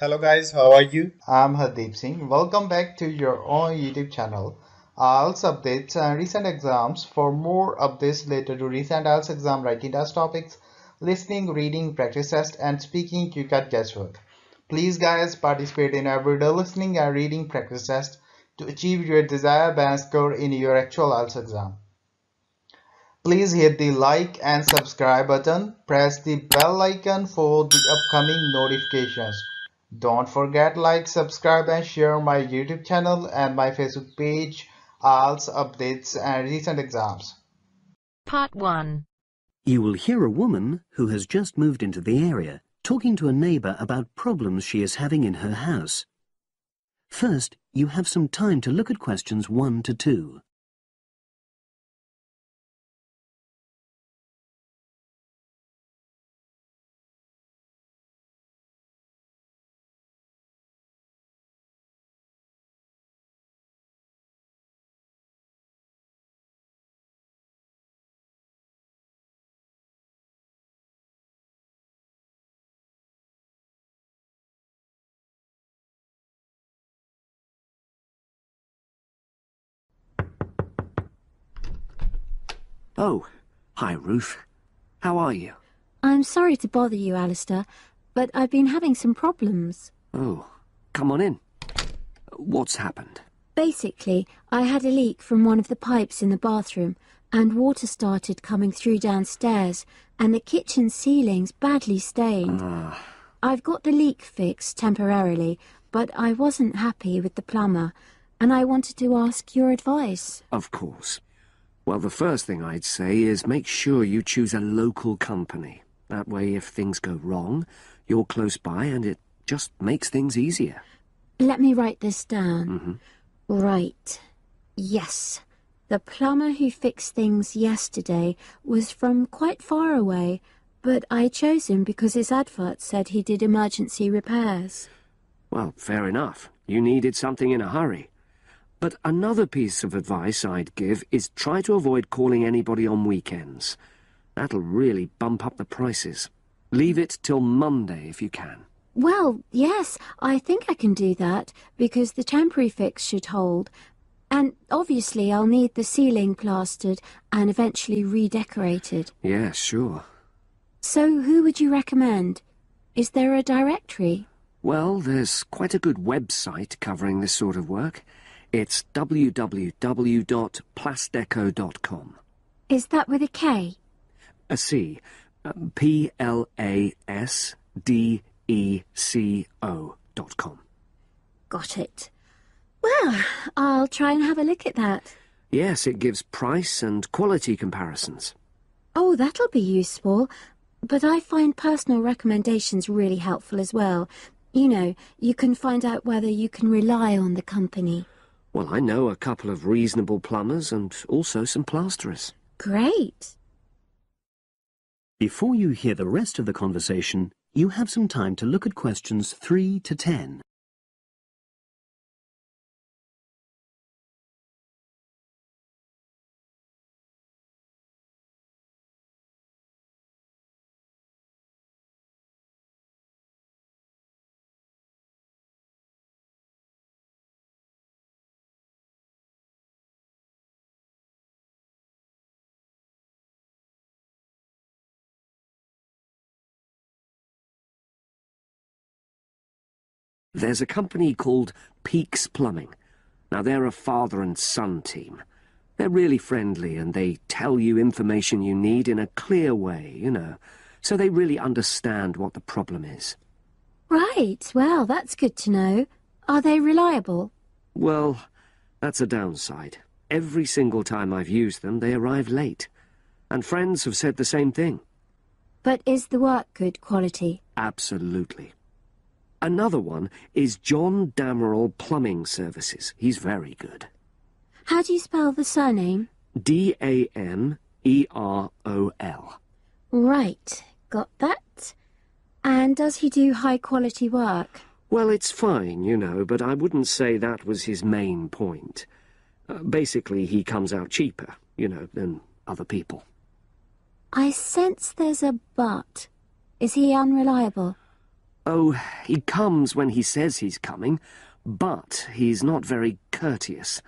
Hello guys, how are you? I'm Hardeep Singh. Welcome back to your own YouTube channel. Uh, IELTS updates and recent exams. For more updates related to recent IELTS exam writing test topics, listening, reading, practice test, and speaking, got guesswork. Please guys participate in everyday listening and reading practice test to achieve your desired band score in your actual IELTS exam. Please hit the like and subscribe button. Press the bell icon for the upcoming notifications. Don't forget like, subscribe and share my YouTube channel and my Facebook page, IELTS updates and recent exams. Part 1 You will hear a woman who has just moved into the area talking to a neighbour about problems she is having in her house. First, you have some time to look at questions 1 to 2. Oh, hi Ruth. How are you? I'm sorry to bother you, Alistair, but I've been having some problems. Oh, come on in. What's happened? Basically, I had a leak from one of the pipes in the bathroom, and water started coming through downstairs, and the kitchen ceiling's badly stained. Ah, I've got the leak fixed temporarily, but I wasn't happy with the plumber, and I wanted to ask your advice. of course. Well, the first thing I'd say is make sure you choose a local company. That way, if things go wrong, you're close by and it just makes things easier. Let me write this down. Mm -hmm. Right. Yes. The plumber who fixed things yesterday was from quite far away, but I chose him because his advert said he did emergency repairs. Well, fair enough. You needed something in a hurry. But another piece of advice I'd give is try to avoid calling anybody on weekends. That'll really bump up the prices. Leave it till Monday if you can. Well, yes, I think I can do that because the temporary fix should hold. And obviously, I'll need the ceiling plastered and eventually redecorated. Yeah, sure. So, who would you recommend? Is there a directory? Well, there's quite a good website covering this sort of work. It's www.plasdeco.com. Is that with a K? A C. um, dot com. Got it. Well, I'll try and have a look at that. Yes, it gives price and quality comparisons. Oh, that'll be useful. But I find personal recommendations really helpful as well. You know, you can find out whether you can rely on the company. Well, I know a couple of reasonable plumbers and also some plasterers. Great. Before you hear the rest of the conversation, you have some time to look at questions 3 to 10. There's a company called Peaks Plumbing. Now, they're a father and son team. They're really friendly and they tell you information you need in a clear way, you know, so they really understand what the problem is. Right, well, that's good to know. Are they reliable? Well, that's a downside. Every single time I've used them, they arrive late. And friends have said the same thing. But is the work good quality? Absolutely. Another one is John Damerol Plumbing Services. He's very good. How do you spell the surname? D-A-M-E-R-O-L. Right, got that. And does he do high quality work? Well, it's fine, you know, but I wouldn't say that was his main point. Uh, basically, he comes out cheaper, you know, than other people. I sense there's a but. Is he unreliable? Oh, he comes when he says he's coming, but he's not very courteous,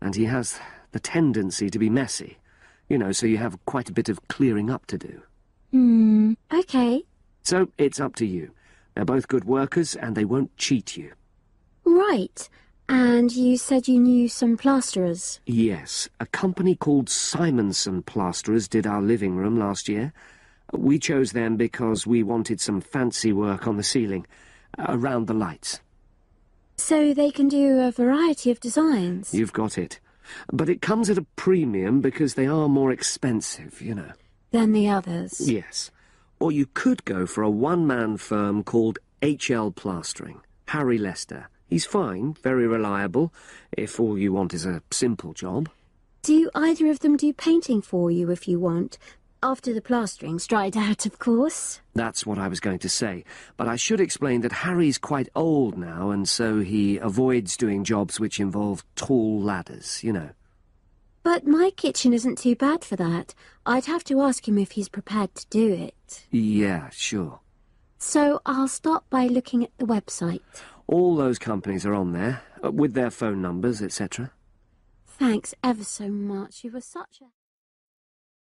and he has the tendency to be messy. You know, so you have quite a bit of clearing up to do. Hmm, okay. So it's up to you. They're both good workers, and they won't cheat you. Right. And you said you knew some plasterers. Yes, a company called Simonson Plasterers did our living room last year. We chose them because we wanted some fancy work on the ceiling, uh, around the lights. So they can do a variety of designs. You've got it. But it comes at a premium because they are more expensive, you know. Than the others. Yes. Or you could go for a one-man firm called HL Plastering. Harry Lester. He's fine, very reliable, if all you want is a simple job. Do either of them do painting for you if you want? After the plastering's dried out, of course. That's what I was going to say. But I should explain that Harry's quite old now, and so he avoids doing jobs which involve tall ladders, you know. But my kitchen isn't too bad for that. I'd have to ask him if he's prepared to do it. Yeah, sure. So I'll start by looking at the website. All those companies are on there, uh, with their phone numbers, etc. Thanks ever so much. You were such a...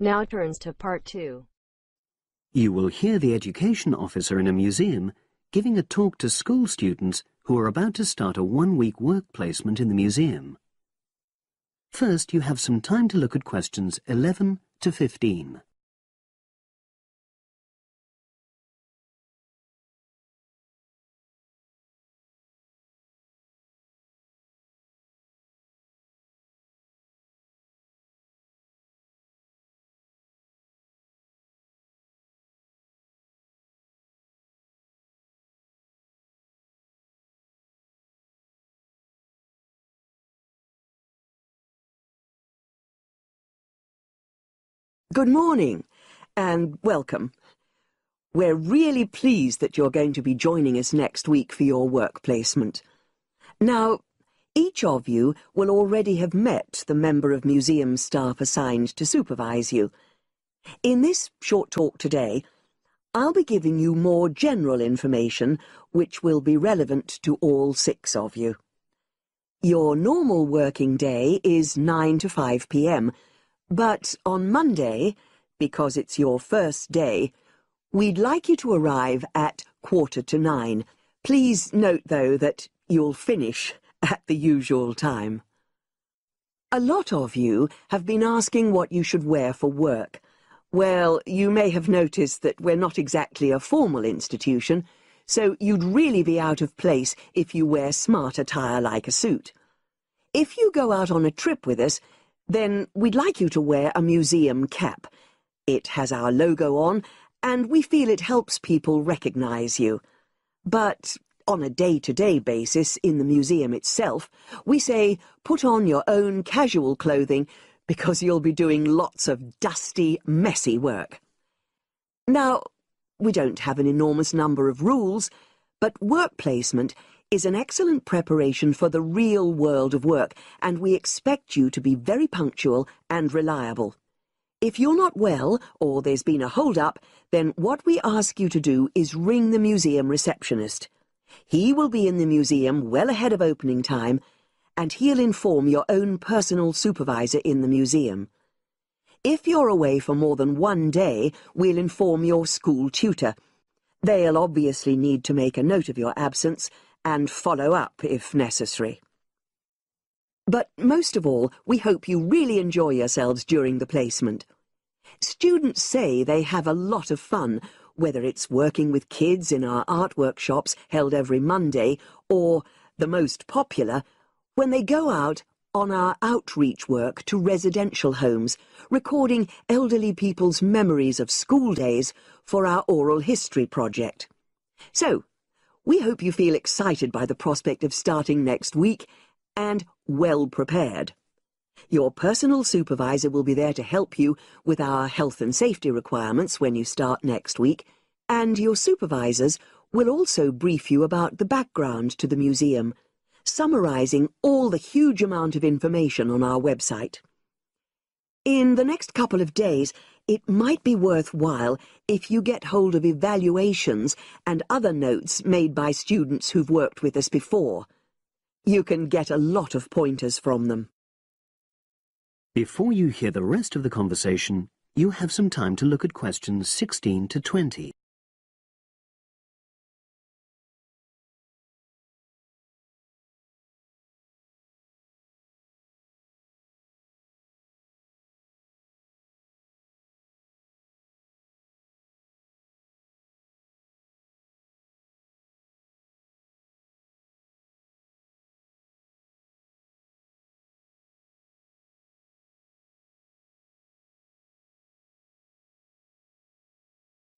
Now turns to part two. You will hear the education officer in a museum giving a talk to school students who are about to start a one-week work placement in the museum. First, you have some time to look at questions 11 to 15. Good morning and welcome. We're really pleased that you're going to be joining us next week for your work placement. Now, each of you will already have met the member of museum staff assigned to supervise you. In this short talk today, I'll be giving you more general information which will be relevant to all six of you. Your normal working day is 9 to 5 p.m., but on Monday, because it's your first day, we'd like you to arrive at quarter to nine. Please note, though, that you'll finish at the usual time. A lot of you have been asking what you should wear for work. Well, you may have noticed that we're not exactly a formal institution, so you'd really be out of place if you wear smart attire like a suit. If you go out on a trip with us, then we'd like you to wear a museum cap. It has our logo on, and we feel it helps people recognise you. But on a day-to-day basis in the museum itself, we say put on your own casual clothing because you'll be doing lots of dusty, messy work. Now, we don't have an enormous number of rules, but work placement is an excellent preparation for the real world of work, and we expect you to be very punctual and reliable. If you're not well, or there's been a hold-up, then what we ask you to do is ring the museum receptionist. He will be in the museum well ahead of opening time, and he'll inform your own personal supervisor in the museum. If you're away for more than one day, we'll inform your school tutor. They'll obviously need to make a note of your absence, and follow up if necessary. But most of all, we hope you really enjoy yourselves during the placement. Students say they have a lot of fun, whether it's working with kids in our art workshops held every Monday, or, the most popular, when they go out on our outreach work to residential homes, recording elderly people's memories of school days for our oral history project. So, we hope you feel excited by the prospect of starting next week and well prepared. Your personal supervisor will be there to help you with our health and safety requirements when you start next week, and your supervisors will also brief you about the background to the museum, summarising all the huge amount of information on our website. In the next couple of days, it might be worthwhile if you get hold of evaluations and other notes made by students who've worked with us before. You can get a lot of pointers from them. Before you hear the rest of the conversation, you have some time to look at questions 16 to 20.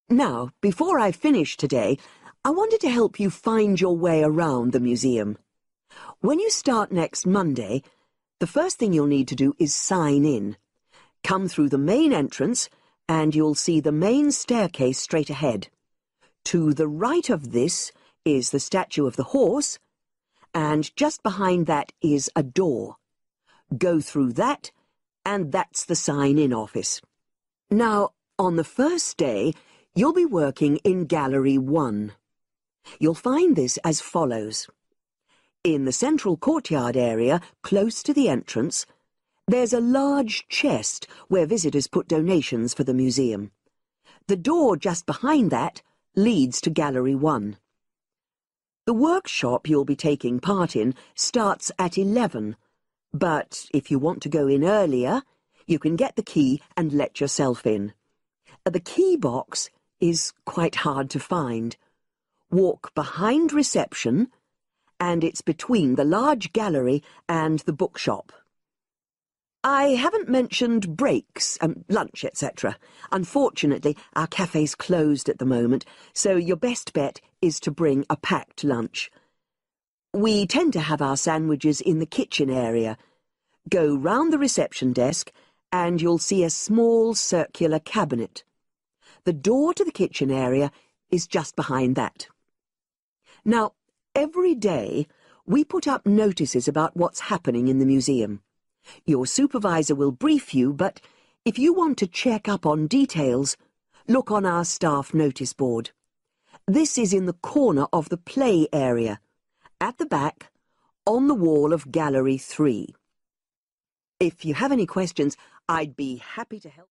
Now, before I finish today, I wanted to help you find your way around the museum. When you start next Monday, the first thing you'll need to do is sign in. Come through the main entrance and you'll see the main staircase straight ahead. To the right of this is the statue of the horse, and just behind that is a door. Go through that, and that's the sign-in office. Now, on the first day, You'll be working in Gallery 1. You'll find this as follows. In the central courtyard area, close to the entrance, there's a large chest where visitors put donations for the museum. The door just behind that leads to Gallery 1. The workshop you'll be taking part in starts at 11, but if you want to go in earlier, you can get the key and let yourself in. The key box is quite hard to find. Walk behind reception, and it's between the large gallery and the bookshop. I haven't mentioned breaks, um, lunch, etc. Unfortunately, our cafe's closed at the moment, so your best bet is to bring a packed lunch. We tend to have our sandwiches in the kitchen area. Go round the reception desk, and you'll see a small circular cabinet. The door to the kitchen area is just behind that. Now, every day, we put up notices about what's happening in the museum. Your supervisor will brief you, but if you want to check up on details, look on our staff notice board. This is in the corner of the play area, at the back, on the wall of Gallery 3. If you have any questions, I'd be happy to help.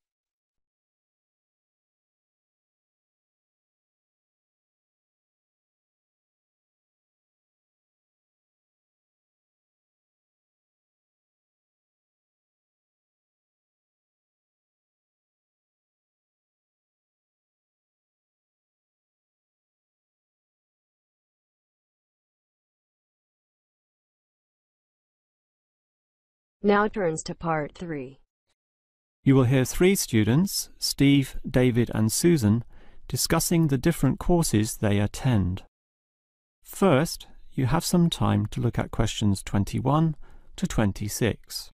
Now turns to part three. You will hear three students, Steve, David and Susan, discussing the different courses they attend. First, you have some time to look at questions 21 to 26.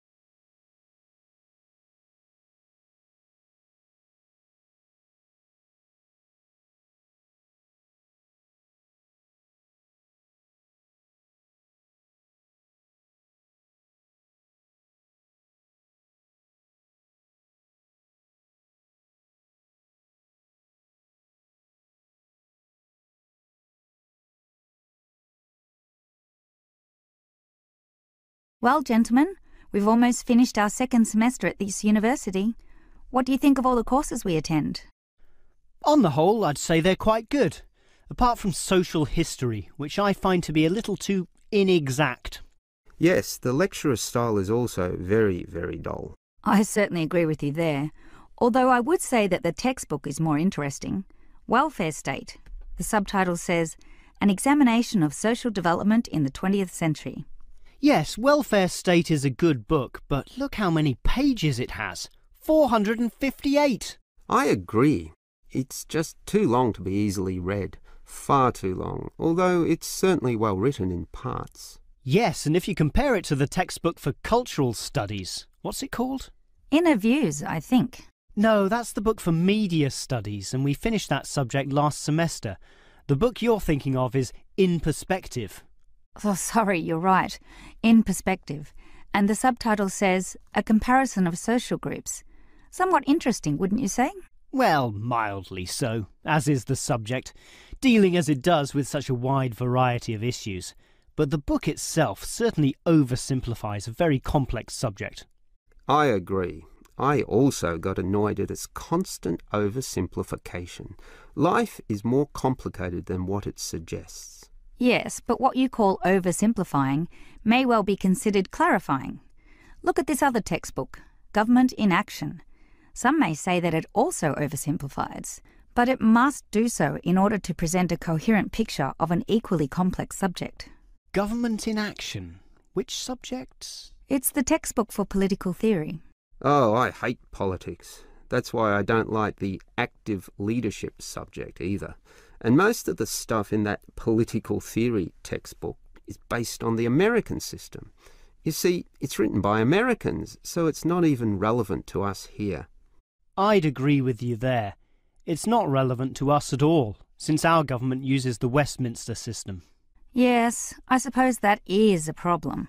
Well, gentlemen, we've almost finished our second semester at this university. What do you think of all the courses we attend? On the whole, I'd say they're quite good, apart from social history, which I find to be a little too inexact. Yes, the lecturer's style is also very, very dull. I certainly agree with you there, although I would say that the textbook is more interesting. Welfare state. The subtitle says, An Examination of Social Development in the 20th Century. Yes, Welfare State is a good book, but look how many pages it has 458! I agree. It's just too long to be easily read. Far too long, although it's certainly well written in parts. Yes, and if you compare it to the textbook for cultural studies, what's it called? Inner Views, I think. No, that's the book for media studies, and we finished that subject last semester. The book you're thinking of is In Perspective. Oh, sorry, you're right. In Perspective. And the subtitle says, A Comparison of Social Groups. Somewhat interesting, wouldn't you say? Well, mildly so, as is the subject, dealing as it does with such a wide variety of issues. But the book itself certainly oversimplifies a very complex subject. I agree. I also got annoyed at its constant oversimplification. Life is more complicated than what it suggests. Yes, but what you call oversimplifying may well be considered clarifying. Look at this other textbook, Government in Action. Some may say that it also oversimplifies, but it must do so in order to present a coherent picture of an equally complex subject. Government in Action. Which subject? It's the textbook for political theory. Oh, I hate politics. That's why I don't like the active leadership subject either. And most of the stuff in that political theory textbook is based on the American system. You see, it's written by Americans, so it's not even relevant to us here. I'd agree with you there. It's not relevant to us at all, since our government uses the Westminster system. Yes, I suppose that is a problem.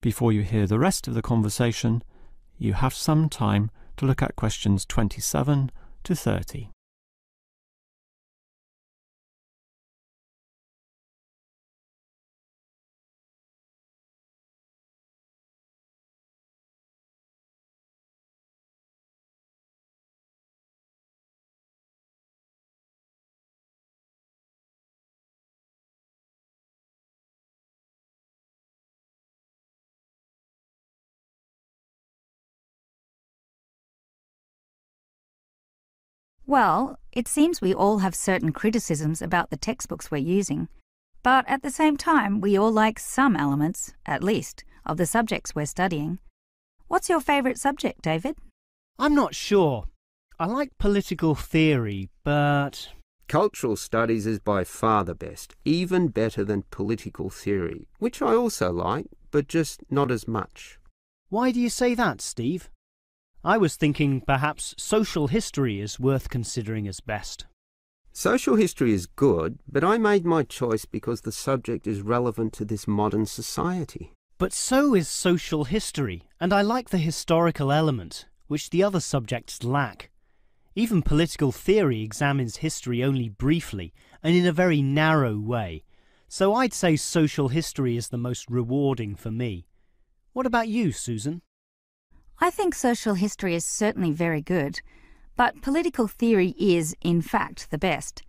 Before you hear the rest of the conversation, you have some time to look at questions 27 to 30. Well, it seems we all have certain criticisms about the textbooks we're using, but at the same time, we all like some elements, at least, of the subjects we're studying. What's your favourite subject, David? I'm not sure. I like political theory, but. Cultural studies is by far the best, even better than political theory, which I also like, but just not as much. Why do you say that, Steve? I was thinking perhaps social history is worth considering as best. Social history is good, but I made my choice because the subject is relevant to this modern society. But so is social history, and I like the historical element, which the other subjects lack. Even political theory examines history only briefly and in a very narrow way, so I'd say social history is the most rewarding for me. What about you, Susan? I think social history is certainly very good, but political theory is, in fact, the best,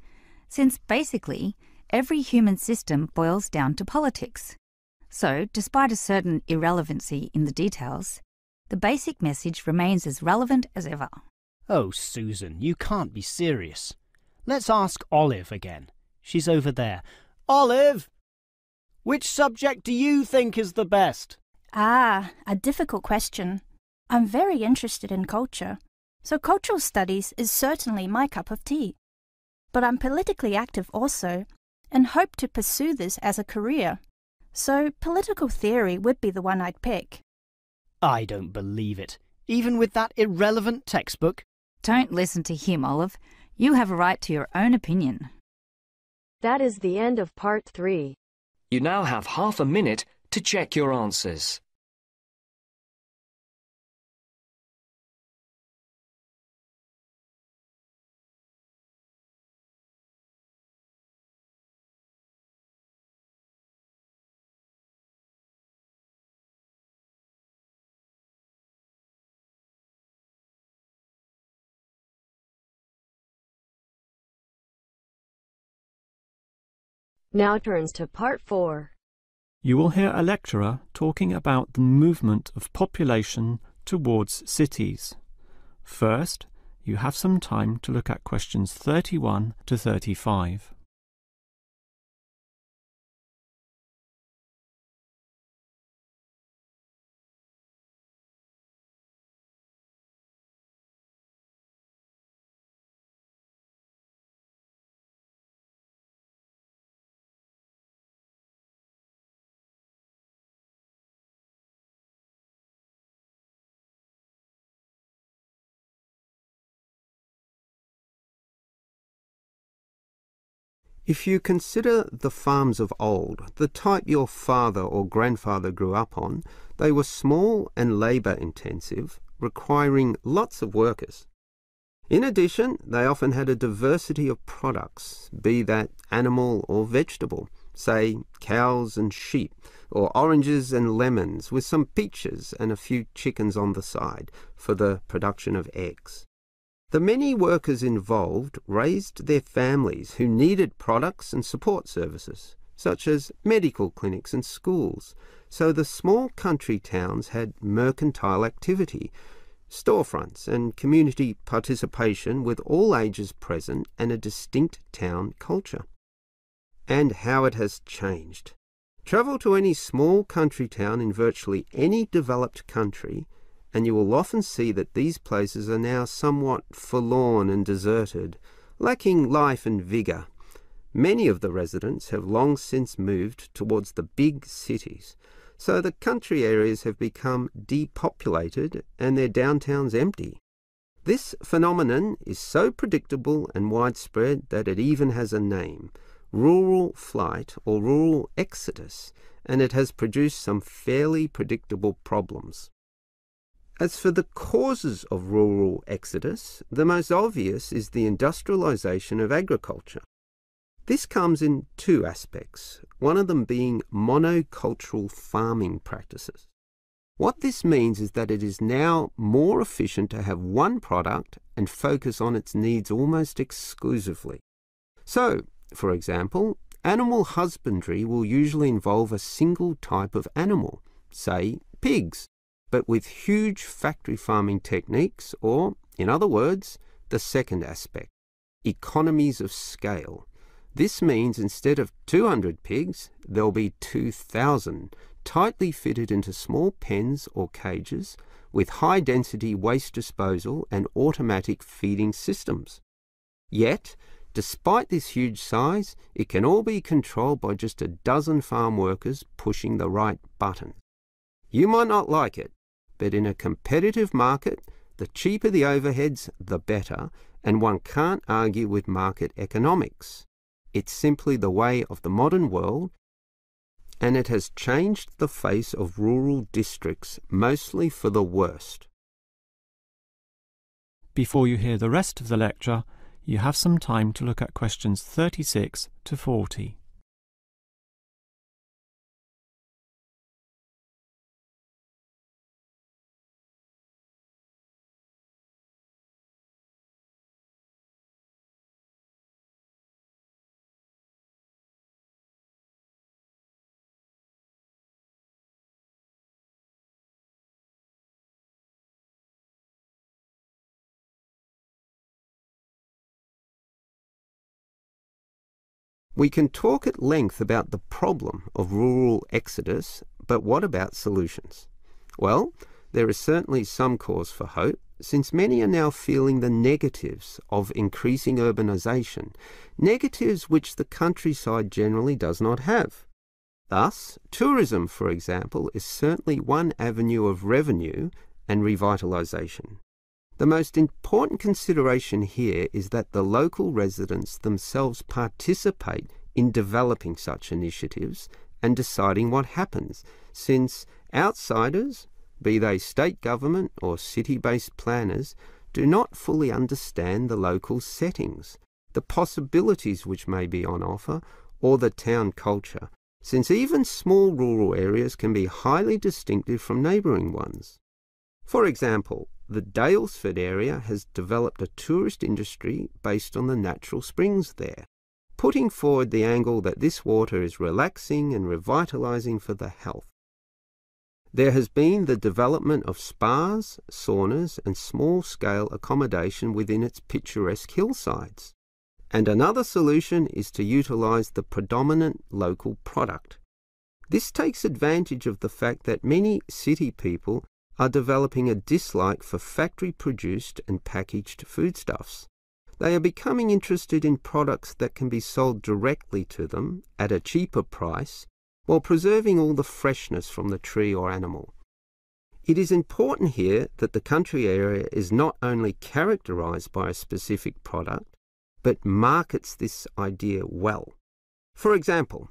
since basically every human system boils down to politics. So, despite a certain irrelevancy in the details, the basic message remains as relevant as ever. Oh, Susan, you can't be serious. Let's ask Olive again. She's over there. Olive! Which subject do you think is the best? Ah, a difficult question. I'm very interested in culture, so cultural studies is certainly my cup of tea. But I'm politically active also, and hope to pursue this as a career. So political theory would be the one I'd pick. I don't believe it. Even with that irrelevant textbook? Don't listen to him, Olive. You have a right to your own opinion. That is the end of part three. You now have half a minute to check your answers. Now turns to part four. You will hear a lecturer talking about the movement of population towards cities. First, you have some time to look at questions 31 to 35. If you consider the farms of old, the type your father or grandfather grew up on, they were small and labour intensive, requiring lots of workers. In addition, they often had a diversity of products, be that animal or vegetable, say cows and sheep, or oranges and lemons, with some peaches and a few chickens on the side for the production of eggs. The many workers involved raised their families who needed products and support services, such as medical clinics and schools, so the small country towns had mercantile activity, storefronts and community participation with all ages present and a distinct town culture. And how it has changed. Travel to any small country town in virtually any developed country and you will often see that these places are now somewhat forlorn and deserted, lacking life and vigour. Many of the residents have long since moved towards the big cities, so the country areas have become depopulated and their downtowns empty. This phenomenon is so predictable and widespread that it even has a name rural flight or rural exodus, and it has produced some fairly predictable problems. As for the causes of rural exodus, the most obvious is the industrialisation of agriculture. This comes in two aspects, one of them being monocultural farming practices. What this means is that it is now more efficient to have one product and focus on its needs almost exclusively. So, for example, animal husbandry will usually involve a single type of animal, say pigs, but with huge factory farming techniques, or, in other words, the second aspect, economies of scale. This means instead of 200 pigs, there'll be 2,000, tightly fitted into small pens or cages with high density waste disposal and automatic feeding systems. Yet, despite this huge size, it can all be controlled by just a dozen farm workers pushing the right button. You might not like it, but in a competitive market, the cheaper the overheads, the better, and one can't argue with market economics. It's simply the way of the modern world, and it has changed the face of rural districts mostly for the worst. Before you hear the rest of the lecture, you have some time to look at questions 36 to 40. We can talk at length about the problem of rural exodus, but what about solutions? Well, there is certainly some cause for hope, since many are now feeling the negatives of increasing urbanisation, negatives which the countryside generally does not have. Thus, tourism, for example, is certainly one avenue of revenue and revitalisation. The most important consideration here is that the local residents themselves participate in developing such initiatives and deciding what happens, since outsiders, be they state government or city-based planners, do not fully understand the local settings, the possibilities which may be on offer, or the town culture, since even small rural areas can be highly distinctive from neighbouring ones. For example, the Daylesford area has developed a tourist industry based on the natural springs there, putting forward the angle that this water is relaxing and revitalising for the health. There has been the development of spas, saunas, and small scale accommodation within its picturesque hillsides. And another solution is to utilise the predominant local product. This takes advantage of the fact that many city people are developing a dislike for factory produced and packaged foodstuffs. They are becoming interested in products that can be sold directly to them at a cheaper price while preserving all the freshness from the tree or animal. It is important here that the country area is not only characterised by a specific product, but markets this idea well. For example,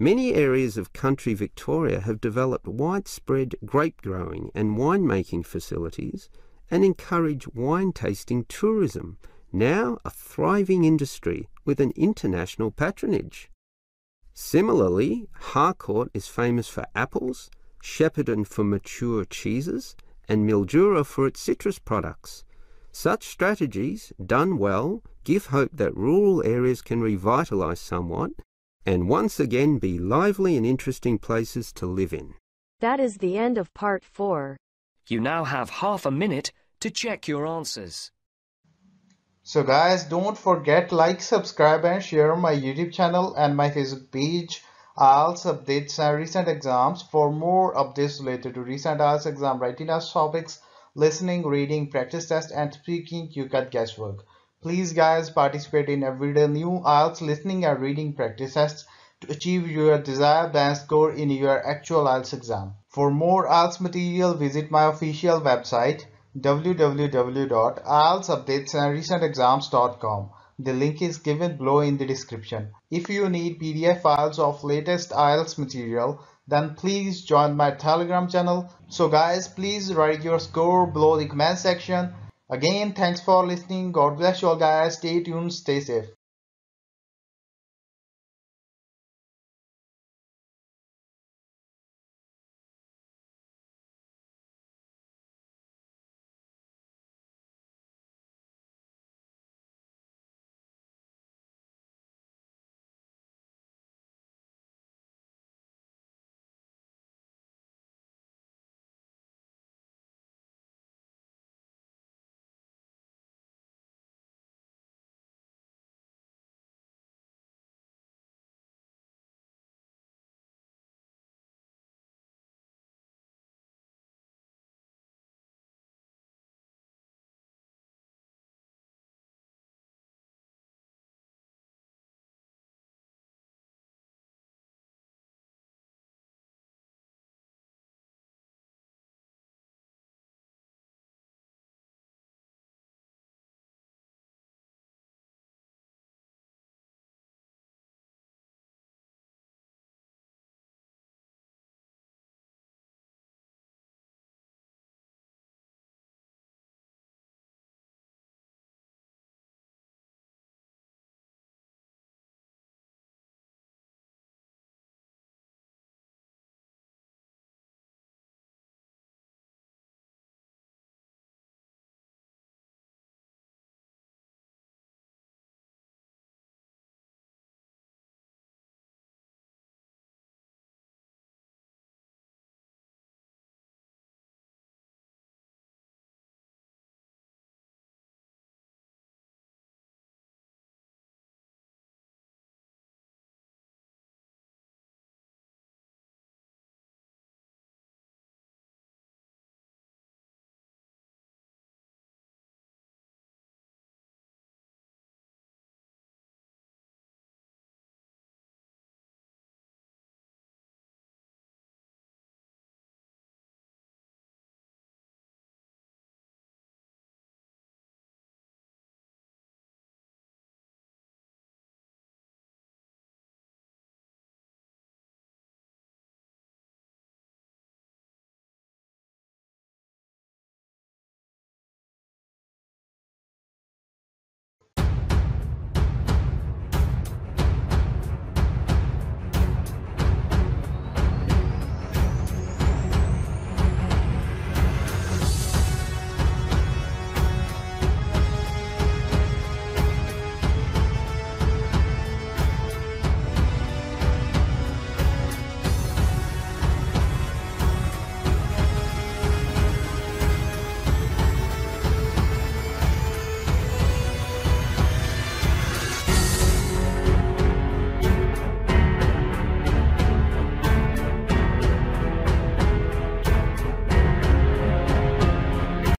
many areas of country Victoria have developed widespread grape growing and winemaking facilities and encourage wine tasting tourism, now a thriving industry with an international patronage. Similarly, Harcourt is famous for apples, Shepparton for mature cheeses, and Mildura for its citrus products. Such strategies, done well, give hope that rural areas can revitalise somewhat and once again be lively and interesting places to live in. That is the end of part 4. You now have half a minute to check your answers. So guys, don't forget like, subscribe and share my YouTube channel and my Facebook page. IELTS updates and recent exams. For more updates related to recent IELTS exam writing test topics, listening, reading, practice test and speaking, you got guesswork. Please guys participate in everyday new IELTS listening and reading practice tests to achieve your desired band score in your actual IELTS exam. For more IELTS material, visit my official website www.ieltsupdatesandrecentexams.com. The link is given below in the description. If you need PDF files of latest IELTS material, then please join my Telegram channel. So guys, please write your score below the comment section. Again, thanks for listening. God bless you all guys. Stay tuned, stay safe.